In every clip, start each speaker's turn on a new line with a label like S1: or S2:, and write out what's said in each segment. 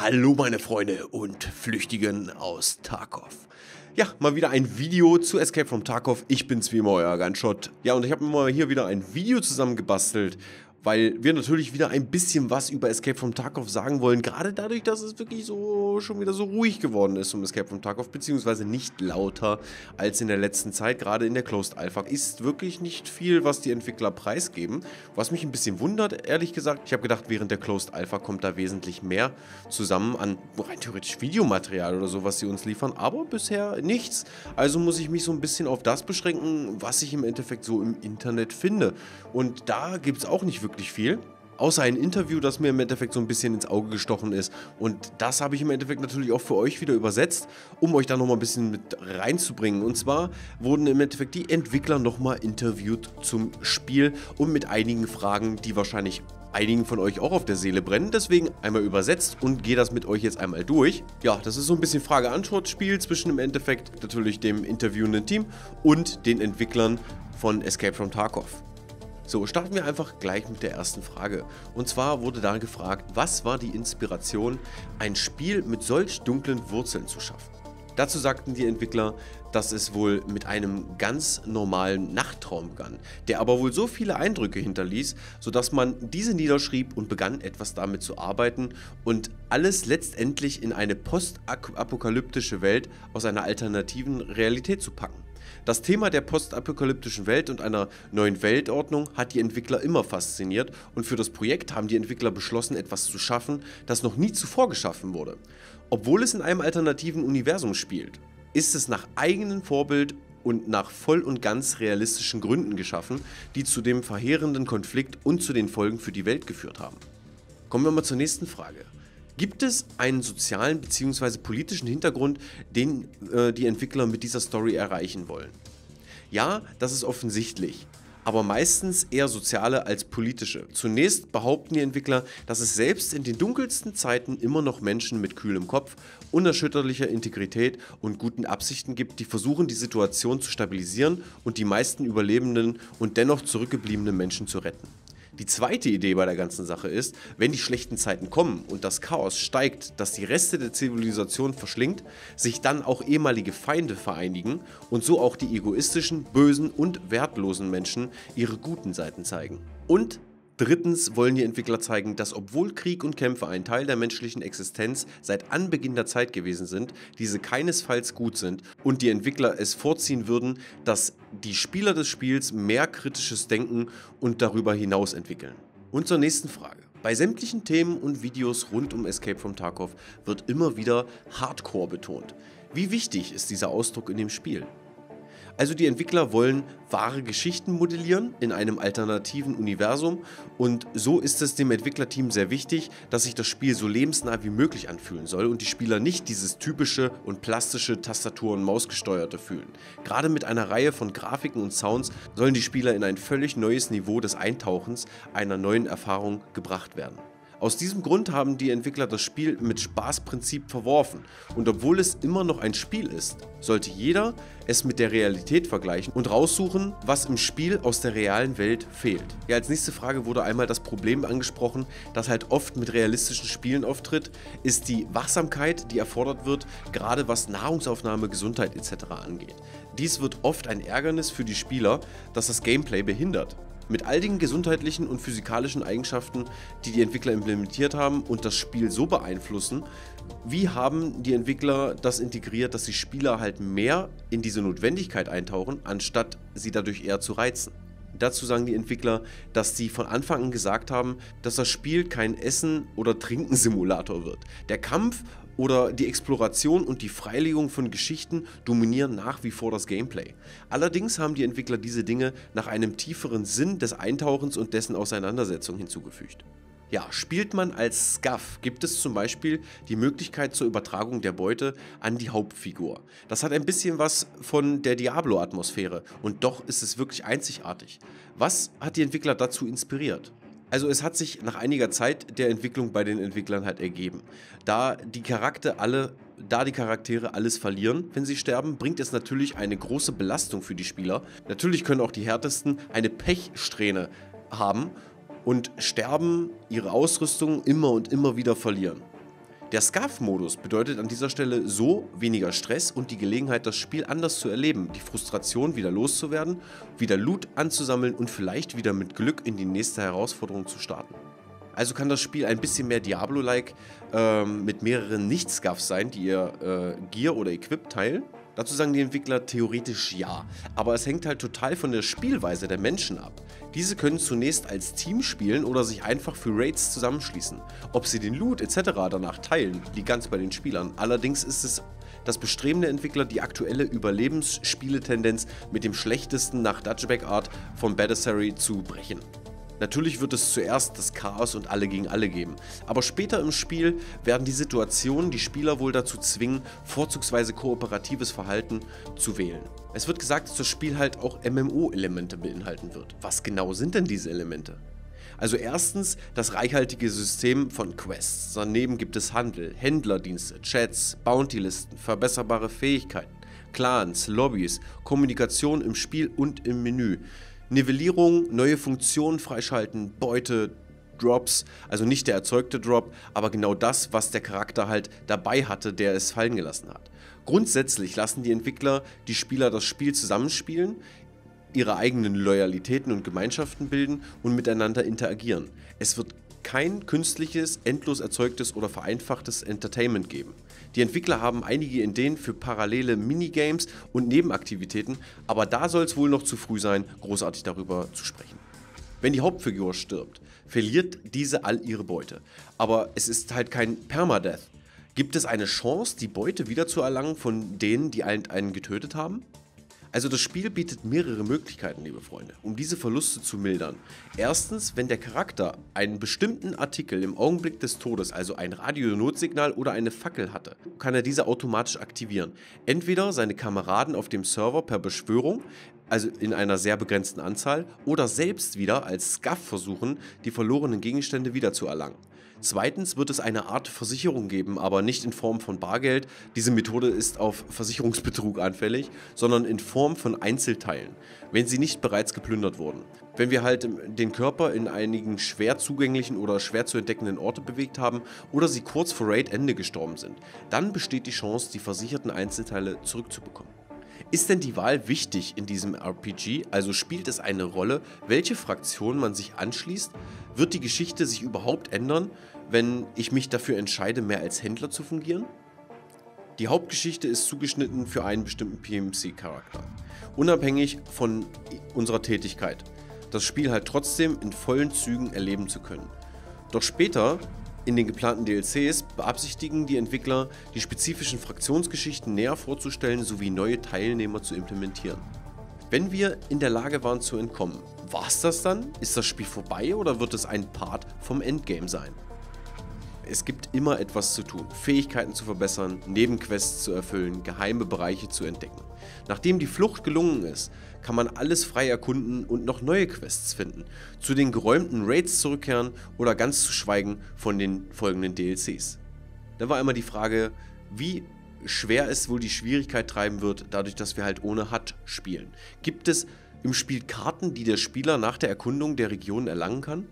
S1: Hallo meine Freunde und Flüchtigen aus Tarkov. Ja, mal wieder ein Video zu Escape from Tarkov. Ich bin's wie immer, euer Gunshot. Ja, und ich habe mir mal hier wieder ein Video zusammengebastelt weil wir natürlich wieder ein bisschen was über Escape from Tarkov sagen wollen, gerade dadurch, dass es wirklich so schon wieder so ruhig geworden ist um Escape from Tarkov, beziehungsweise nicht lauter als in der letzten Zeit, gerade in der Closed Alpha. Ist wirklich nicht viel, was die Entwickler preisgeben, was mich ein bisschen wundert, ehrlich gesagt. Ich habe gedacht, während der Closed Alpha kommt da wesentlich mehr zusammen an rein theoretisch Videomaterial oder so, was sie uns liefern, aber bisher nichts. Also muss ich mich so ein bisschen auf das beschränken, was ich im Endeffekt so im Internet finde. Und da gibt es auch nicht wirklich wirklich viel. Außer ein Interview, das mir im Endeffekt so ein bisschen ins Auge gestochen ist. Und das habe ich im Endeffekt natürlich auch für euch wieder übersetzt, um euch da nochmal ein bisschen mit reinzubringen. Und zwar wurden im Endeffekt die Entwickler nochmal interviewt zum Spiel und mit einigen Fragen, die wahrscheinlich einigen von euch auch auf der Seele brennen. Deswegen einmal übersetzt und gehe das mit euch jetzt einmal durch. Ja, das ist so ein bisschen Frage-Antwort-Spiel zwischen im Endeffekt natürlich dem interviewenden Team und den Entwicklern von Escape from Tarkov. So, starten wir einfach gleich mit der ersten Frage. Und zwar wurde da gefragt, was war die Inspiration, ein Spiel mit solch dunklen Wurzeln zu schaffen? Dazu sagten die Entwickler, dass es wohl mit einem ganz normalen Nachttraum begann, der aber wohl so viele Eindrücke hinterließ, sodass man diese niederschrieb und begann etwas damit zu arbeiten und alles letztendlich in eine postapokalyptische Welt aus einer alternativen Realität zu packen. Das Thema der postapokalyptischen Welt und einer neuen Weltordnung hat die Entwickler immer fasziniert und für das Projekt haben die Entwickler beschlossen, etwas zu schaffen, das noch nie zuvor geschaffen wurde. Obwohl es in einem alternativen Universum spielt, ist es nach eigenem Vorbild und nach voll und ganz realistischen Gründen geschaffen, die zu dem verheerenden Konflikt und zu den Folgen für die Welt geführt haben. Kommen wir mal zur nächsten Frage. Gibt es einen sozialen bzw. politischen Hintergrund, den äh, die Entwickler mit dieser Story erreichen wollen? Ja, das ist offensichtlich, aber meistens eher soziale als politische. Zunächst behaupten die Entwickler, dass es selbst in den dunkelsten Zeiten immer noch Menschen mit kühlem Kopf, unerschütterlicher Integrität und guten Absichten gibt, die versuchen, die Situation zu stabilisieren und die meisten überlebenden und dennoch zurückgebliebenen Menschen zu retten. Die zweite Idee bei der ganzen Sache ist, wenn die schlechten Zeiten kommen und das Chaos steigt, das die Reste der Zivilisation verschlingt, sich dann auch ehemalige Feinde vereinigen und so auch die egoistischen, bösen und wertlosen Menschen ihre guten Seiten zeigen. Und Drittens wollen die Entwickler zeigen, dass obwohl Krieg und Kämpfe ein Teil der menschlichen Existenz seit Anbeginn der Zeit gewesen sind, diese keinesfalls gut sind und die Entwickler es vorziehen würden, dass die Spieler des Spiels mehr kritisches Denken und darüber hinaus entwickeln. Und zur nächsten Frage. Bei sämtlichen Themen und Videos rund um Escape from Tarkov wird immer wieder Hardcore betont. Wie wichtig ist dieser Ausdruck in dem Spiel? Also die Entwickler wollen wahre Geschichten modellieren in einem alternativen Universum und so ist es dem Entwicklerteam sehr wichtig, dass sich das Spiel so lebensnah wie möglich anfühlen soll und die Spieler nicht dieses typische und plastische Tastatur- und Mausgesteuerte fühlen. Gerade mit einer Reihe von Grafiken und Sounds sollen die Spieler in ein völlig neues Niveau des Eintauchens einer neuen Erfahrung gebracht werden. Aus diesem Grund haben die Entwickler das Spiel mit Spaßprinzip verworfen und obwohl es immer noch ein Spiel ist, sollte jeder es mit der Realität vergleichen und raussuchen, was im Spiel aus der realen Welt fehlt. Ja, als nächste Frage wurde einmal das Problem angesprochen, das halt oft mit realistischen Spielen auftritt, ist die Wachsamkeit, die erfordert wird, gerade was Nahrungsaufnahme, Gesundheit etc. angeht. Dies wird oft ein Ärgernis für die Spieler, das das Gameplay behindert. Mit all den gesundheitlichen und physikalischen Eigenschaften, die die Entwickler implementiert haben und das Spiel so beeinflussen, wie haben die Entwickler das integriert, dass die Spieler halt mehr in diese Notwendigkeit eintauchen, anstatt sie dadurch eher zu reizen? Dazu sagen die Entwickler, dass sie von Anfang an gesagt haben, dass das Spiel kein Essen- oder Trinken-Simulator wird. Der Kampf oder die Exploration und die Freilegung von Geschichten dominieren nach wie vor das Gameplay. Allerdings haben die Entwickler diese Dinge nach einem tieferen Sinn des Eintauchens und dessen Auseinandersetzung hinzugefügt. Ja, spielt man als Scuff, gibt es zum Beispiel die Möglichkeit zur Übertragung der Beute an die Hauptfigur. Das hat ein bisschen was von der Diablo-Atmosphäre und doch ist es wirklich einzigartig. Was hat die Entwickler dazu inspiriert? Also es hat sich nach einiger Zeit der Entwicklung bei den Entwicklern halt ergeben. Da die Charakter alle, da die Charaktere alles verlieren, wenn sie sterben, bringt es natürlich eine große Belastung für die Spieler. Natürlich können auch die härtesten eine Pechsträhne haben und sterben ihre Ausrüstung immer und immer wieder verlieren. Der SCAF-Modus bedeutet an dieser Stelle so weniger Stress und die Gelegenheit, das Spiel anders zu erleben, die Frustration wieder loszuwerden, wieder Loot anzusammeln und vielleicht wieder mit Glück in die nächste Herausforderung zu starten. Also kann das Spiel ein bisschen mehr Diablo-like ähm, mit mehreren Nicht-Scuffs sein, die ihr äh, Gear oder Equip teilen. Dazu sagen die Entwickler theoretisch ja, aber es hängt halt total von der Spielweise der Menschen ab. Diese können zunächst als Team spielen oder sich einfach für Raids zusammenschließen. Ob sie den Loot etc. danach teilen, liegt ganz bei den Spielern. Allerdings ist es das Bestreben der Entwickler, die aktuelle Überlebensspieletendenz mit dem schlechtesten nach Dutchback Art von Badassary zu brechen. Natürlich wird es zuerst das Chaos und alle gegen alle geben, aber später im Spiel werden die Situationen die Spieler wohl dazu zwingen, vorzugsweise kooperatives Verhalten zu wählen. Es wird gesagt, dass das Spiel halt auch MMO-Elemente beinhalten wird. Was genau sind denn diese Elemente? Also erstens das reichhaltige System von Quests. Daneben gibt es Handel, Händlerdienste, Chats, Bounty-Listen, verbesserbare Fähigkeiten, Clans, Lobbys, Kommunikation im Spiel und im Menü. Nivellierung, neue Funktionen freischalten, Beute, Drops, also nicht der erzeugte Drop, aber genau das, was der Charakter halt dabei hatte, der es fallen gelassen hat. Grundsätzlich lassen die Entwickler die Spieler das Spiel zusammenspielen, ihre eigenen Loyalitäten und Gemeinschaften bilden und miteinander interagieren. Es wird kein künstliches, endlos erzeugtes oder vereinfachtes Entertainment geben. Die Entwickler haben einige Ideen für parallele Minigames und Nebenaktivitäten, aber da soll es wohl noch zu früh sein, großartig darüber zu sprechen. Wenn die Hauptfigur stirbt, verliert diese all ihre Beute. Aber es ist halt kein Permadeath. Gibt es eine Chance, die Beute wiederzuerlangen von denen, die einen getötet haben? Also das Spiel bietet mehrere Möglichkeiten, liebe Freunde, um diese Verluste zu mildern. Erstens, wenn der Charakter einen bestimmten Artikel im Augenblick des Todes, also ein Radionotsignal oder eine Fackel hatte, kann er diese automatisch aktivieren. Entweder seine Kameraden auf dem Server per Beschwörung, also in einer sehr begrenzten Anzahl, oder selbst wieder als Scuff versuchen, die verlorenen Gegenstände wiederzuerlangen. Zweitens wird es eine Art Versicherung geben, aber nicht in Form von Bargeld. Diese Methode ist auf Versicherungsbetrug anfällig, sondern in Form von Einzelteilen, wenn sie nicht bereits geplündert wurden. Wenn wir halt den Körper in einigen schwer zugänglichen oder schwer zu entdeckenden Orte bewegt haben oder sie kurz vor Raid-Ende gestorben sind, dann besteht die Chance, die versicherten Einzelteile zurückzubekommen. Ist denn die Wahl wichtig in diesem RPG? Also spielt es eine Rolle, welche Fraktion man sich anschließt? Wird die Geschichte sich überhaupt ändern, wenn ich mich dafür entscheide, mehr als Händler zu fungieren? Die Hauptgeschichte ist zugeschnitten für einen bestimmten PMC-Charakter, unabhängig von unserer Tätigkeit. Das Spiel halt trotzdem in vollen Zügen erleben zu können. Doch später in den geplanten DLCs beabsichtigen die Entwickler, die spezifischen Fraktionsgeschichten näher vorzustellen sowie neue Teilnehmer zu implementieren. Wenn wir in der Lage waren zu entkommen, war es das dann? Ist das Spiel vorbei oder wird es ein Part vom Endgame sein? Es gibt immer etwas zu tun, Fähigkeiten zu verbessern, Nebenquests zu erfüllen, geheime Bereiche zu entdecken. Nachdem die Flucht gelungen ist, kann man alles frei erkunden und noch neue Quests finden, zu den geräumten Raids zurückkehren oder ganz zu schweigen von den folgenden DLCs. Dann war immer die Frage, wie schwer es wohl die Schwierigkeit treiben wird, dadurch, dass wir halt ohne HUD spielen. Gibt es im Spiel Karten, die der Spieler nach der Erkundung der Region erlangen kann?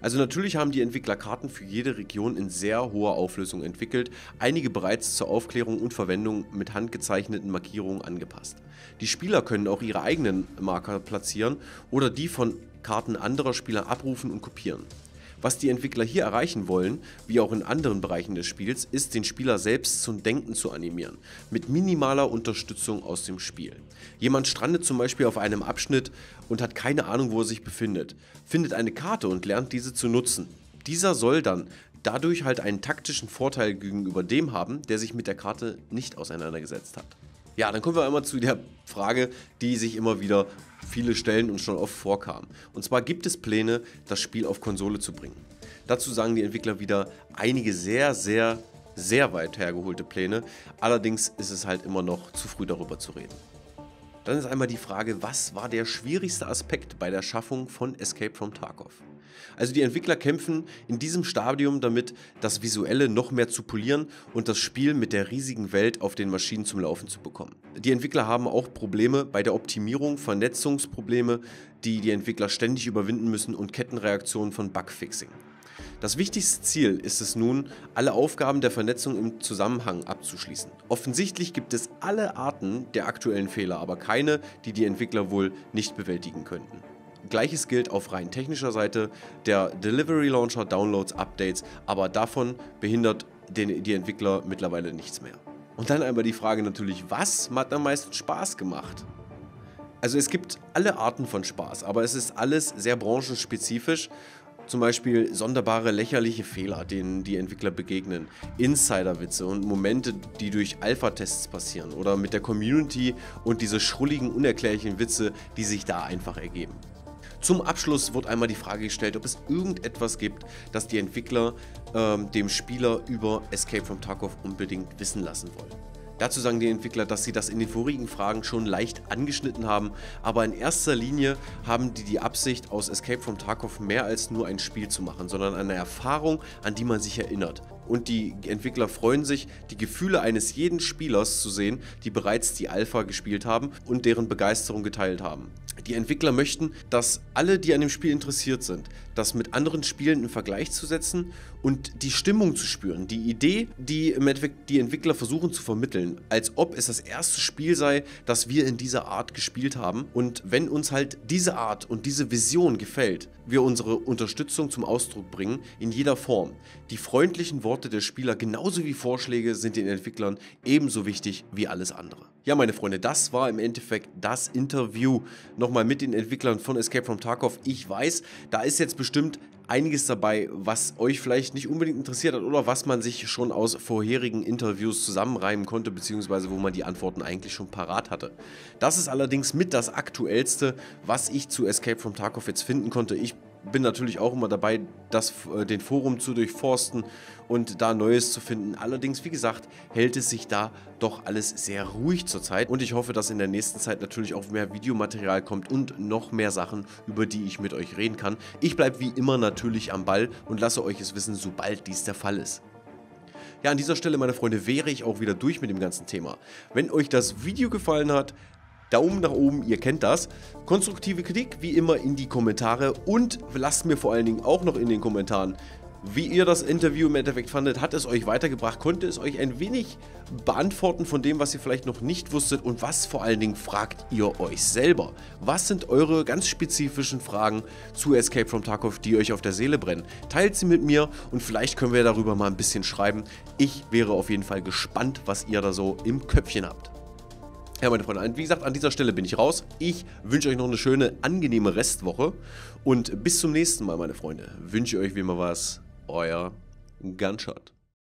S1: Also natürlich haben die Entwickler Karten für jede Region in sehr hoher Auflösung entwickelt, einige bereits zur Aufklärung und Verwendung mit handgezeichneten Markierungen angepasst. Die Spieler können auch ihre eigenen Marker platzieren oder die von Karten anderer Spieler abrufen und kopieren. Was die Entwickler hier erreichen wollen, wie auch in anderen Bereichen des Spiels, ist den Spieler selbst zum Denken zu animieren, mit minimaler Unterstützung aus dem Spiel. Jemand strandet zum Beispiel auf einem Abschnitt und hat keine Ahnung, wo er sich befindet, findet eine Karte und lernt diese zu nutzen. Dieser soll dann dadurch halt einen taktischen Vorteil gegenüber dem haben, der sich mit der Karte nicht auseinandergesetzt hat. Ja, dann kommen wir einmal zu der Frage, die sich immer wieder viele stellen und schon oft vorkam. Und zwar gibt es Pläne, das Spiel auf Konsole zu bringen. Dazu sagen die Entwickler wieder einige sehr, sehr, sehr weit hergeholte Pläne. Allerdings ist es halt immer noch zu früh darüber zu reden. Dann ist einmal die Frage, was war der schwierigste Aspekt bei der Schaffung von Escape from Tarkov? Also die Entwickler kämpfen in diesem Stadium damit, das Visuelle noch mehr zu polieren und das Spiel mit der riesigen Welt auf den Maschinen zum Laufen zu bekommen. Die Entwickler haben auch Probleme bei der Optimierung, Vernetzungsprobleme, die die Entwickler ständig überwinden müssen und Kettenreaktionen von Bugfixing. Das wichtigste Ziel ist es nun, alle Aufgaben der Vernetzung im Zusammenhang abzuschließen. Offensichtlich gibt es alle Arten der aktuellen Fehler, aber keine, die die Entwickler wohl nicht bewältigen könnten. Gleiches gilt auf rein technischer Seite, der Delivery Launcher Downloads Updates, aber davon behindert den, die Entwickler mittlerweile nichts mehr. Und dann einmal die Frage natürlich, was hat am meisten Spaß gemacht? Also es gibt alle Arten von Spaß, aber es ist alles sehr branchenspezifisch. Zum Beispiel sonderbare, lächerliche Fehler, denen die Entwickler begegnen, Insiderwitze und Momente, die durch Alpha-Tests passieren oder mit der Community und diese schrulligen, unerklärlichen Witze, die sich da einfach ergeben. Zum Abschluss wird einmal die Frage gestellt, ob es irgendetwas gibt, das die Entwickler ähm, dem Spieler über Escape from Tarkov unbedingt wissen lassen wollen. Dazu sagen die Entwickler, dass sie das in den vorigen Fragen schon leicht angeschnitten haben, aber in erster Linie haben die die Absicht, aus Escape from Tarkov mehr als nur ein Spiel zu machen, sondern eine Erfahrung, an die man sich erinnert. Und die Entwickler freuen sich, die Gefühle eines jeden Spielers zu sehen, die bereits die Alpha gespielt haben und deren Begeisterung geteilt haben. Die Entwickler möchten, dass alle, die an dem Spiel interessiert sind, das mit anderen Spielen in Vergleich zu setzen und die Stimmung zu spüren. Die Idee, die die Entwickler versuchen zu vermitteln, als ob es das erste Spiel sei, das wir in dieser Art gespielt haben. Und wenn uns halt diese Art und diese Vision gefällt, wir unsere Unterstützung zum Ausdruck bringen, in jeder Form. Die freundlichen Worte der Spieler genauso wie Vorschläge sind den Entwicklern ebenso wichtig wie alles andere. Ja, meine Freunde, das war im Endeffekt das Interview nochmal mit den Entwicklern von Escape from Tarkov. Ich weiß, da ist jetzt bestimmt einiges dabei, was euch vielleicht nicht unbedingt interessiert hat oder was man sich schon aus vorherigen Interviews zusammenreimen konnte, beziehungsweise wo man die Antworten eigentlich schon parat hatte. Das ist allerdings mit das Aktuellste, was ich zu Escape from Tarkov jetzt finden konnte. Ich bin natürlich auch immer dabei, das, äh, den Forum zu durchforsten und da Neues zu finden. Allerdings, wie gesagt, hält es sich da doch alles sehr ruhig zurzeit und ich hoffe, dass in der nächsten Zeit natürlich auch mehr Videomaterial kommt und noch mehr Sachen, über die ich mit euch reden kann. Ich bleibe wie immer natürlich am Ball und lasse euch es wissen, sobald dies der Fall ist. Ja, an dieser Stelle, meine Freunde, wäre ich auch wieder durch mit dem ganzen Thema. Wenn euch das Video gefallen hat, Daumen nach oben, ihr kennt das. Konstruktive Kritik wie immer in die Kommentare und lasst mir vor allen Dingen auch noch in den Kommentaren, wie ihr das Interview im Endeffekt fandet. Hat es euch weitergebracht? Konnte es euch ein wenig beantworten von dem, was ihr vielleicht noch nicht wusstet? Und was vor allen Dingen fragt ihr euch selber? Was sind eure ganz spezifischen Fragen zu Escape from Tarkov, die euch auf der Seele brennen? Teilt sie mit mir und vielleicht können wir darüber mal ein bisschen schreiben. Ich wäre auf jeden Fall gespannt, was ihr da so im Köpfchen habt. Ja, meine Freunde, wie gesagt, an dieser Stelle bin ich raus. Ich wünsche euch noch eine schöne, angenehme Restwoche. Und bis zum nächsten Mal, meine Freunde, wünsche ich euch wie immer was. Euer Gunshot.